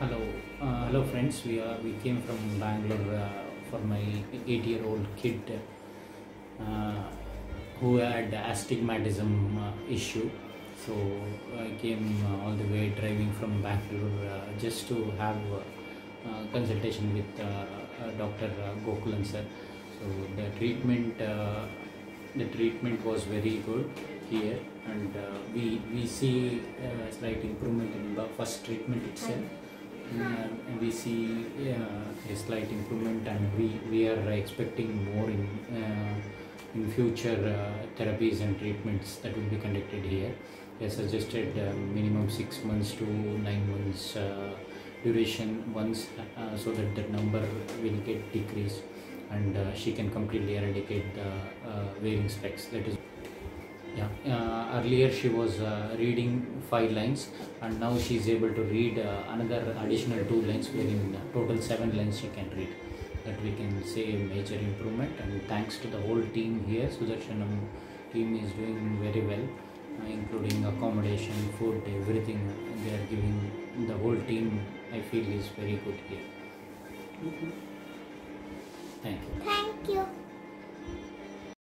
Hello, uh, hello friends. We are we came from Bangalore uh, for my eight-year-old kid uh, who had astigmatism uh, issue. So I came uh, all the way driving from Bangalore uh, just to have consultation with Dr. Gokulan sir. So the treatment the treatment was very good here, and uh, we we see uh, slight improvement in the first treatment itself. See a slight improvement and we, we are expecting more in, uh, in future uh, therapies and treatments that will be conducted here. They suggested uh, minimum 6 months to 9 months duration once uh, so that the number will get decreased and uh, she can completely eradicate the uh, wearing specs. That is yeah, uh, earlier she was uh, reading five lines, and now she is able to read uh, another additional two lines, wherein uh, total seven lines she can read. That we can say a major improvement, and thanks to the whole team here, Sudarshanam team is doing very well, uh, including accommodation, food, everything. They are giving the whole team. I feel is very good here. Thank you. Thank you.